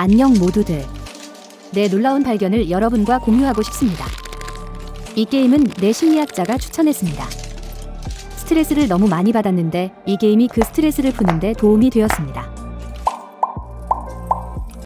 안녕 모두들. 내 놀라운 발견을 여러분과 공유하고 싶습니다. 이 게임은 내 심리학자가 추천했습니다. 스트레스를 너무 많이 받았는데 이 게임이 그 스트레스를 푸는데 도움이 되었습니다.